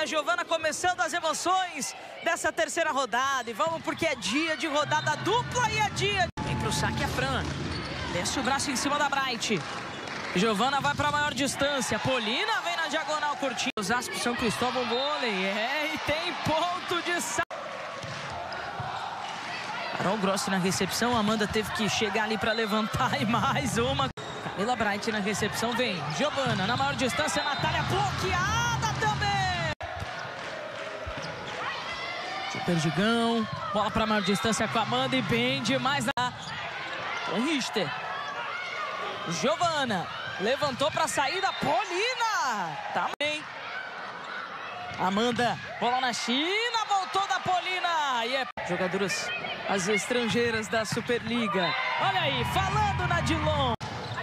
A Giovana começando as emoções dessa terceira rodada. E vamos porque é dia de rodada dupla e é dia. Vem pro saque a Fran. Desce o braço em cima da Bright. Giovana vai para maior distância. Polina vem na diagonal curtinha. Osasco São Cristóvão vôlei. É, e tem ponto de saque. Carol Grossi na recepção. Amanda teve que chegar ali para levantar e mais uma. Camila Bright na recepção. Vem Giovana na maior distância. Natália bloqueada Perdigão. Bola para maior distância com a Amanda e bem demais na. Richter. Giovana. Levantou para a saída. Polina. Também. Amanda. Bola na China. Voltou da Polina. E é jogadoras as estrangeiras da Superliga. Olha aí, falando na Dilon.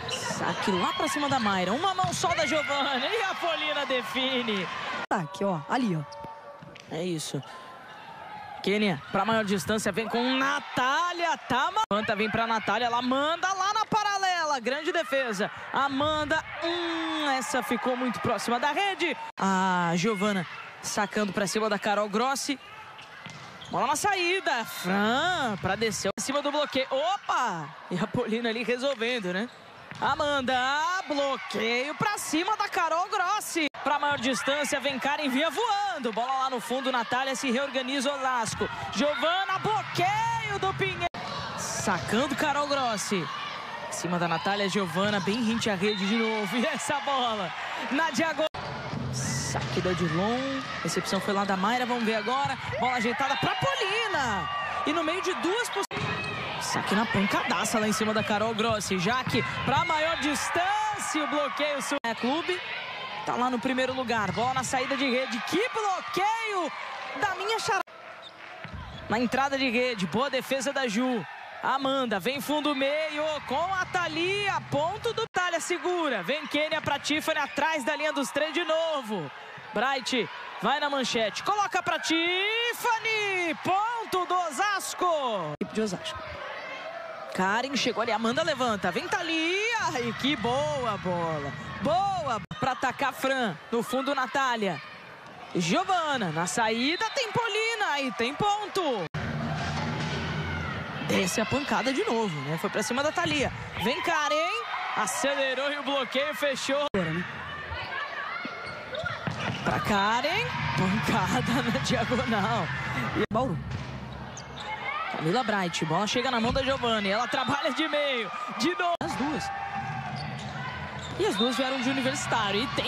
Saque lá pra cima da Mayra. Uma mão só da Giovana. E a Polina define. Tá aqui, ó. Ali, ó. É isso. Kênia, pra maior distância, vem com Natália. Tá, Manta vem pra Natália. Ela manda lá na paralela. Grande defesa. Amanda. Hum, essa ficou muito próxima da rede. A Giovana sacando pra cima da Carol Grossi. Bola na saída. Fran para descer em cima do bloqueio. Opa! E a Polina ali resolvendo, né? Amanda, bloqueio para cima da Carol Grossi. Para maior distância, vem Karen via voando. Bola lá no fundo, Natália se reorganiza Osasco. Giovana, bloqueio do Pinheiro. Sacando Carol Grossi. Em cima da Natália, Giovana, bem rente à rede de novo. E essa bola na diagonal. Saque da Dilon. Recepção foi lá da Mayra. Vamos ver agora. Bola ajeitada para Polina. E no meio de duas Saque na pancadaça lá em cima da Carol Grossi. Jaque para maior distância. O bloqueio é clube. Tá lá no primeiro lugar. Bola na saída de rede. Que bloqueio da minha charada. Na entrada de rede. Boa defesa da Ju. Amanda, vem fundo meio com a Thalia, ponto do Thalia segura. Vem Kênia para Tiffany atrás da linha dos três de novo. Bright vai na manchete, coloca para Tiffany, ponto do Osasco. De Osasco. Karen chegou ali, Amanda levanta, vem Thalia, e que boa bola. Boa para atacar Fran, no fundo Natália. Giovana, na saída tem Polina e tem ponto. Desce a pancada de novo, né? Foi pra cima da Thalia. Vem Karen, acelerou e o bloqueio fechou. Pra Karen, pancada na diagonal. E Bauru. Camila Bright, bola chega na mão da Giovanni. Ela trabalha de meio, de novo. As duas. E as duas vieram de universitário. E tem.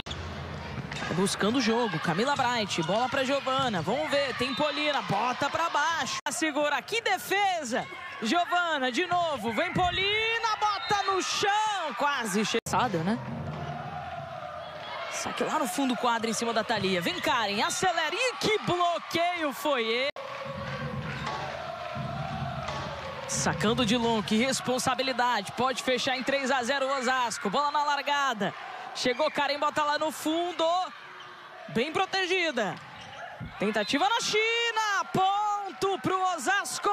Buscando o jogo, Camila Bright, bola para Giovana, vamos ver, tem Polina, bota para baixo, segura, que defesa, Giovana, de novo, vem Polina, bota no chão, quase chegada, né? Saque lá no fundo do quadro em cima da Thalia, vem Karen, acelera, e que bloqueio foi ele. Sacando de longo, que responsabilidade, pode fechar em 3 a 0 o Osasco, bola na largada. Chegou Karen, bota lá no fundo. Bem protegida. Tentativa na China. Ponto pro Osasco.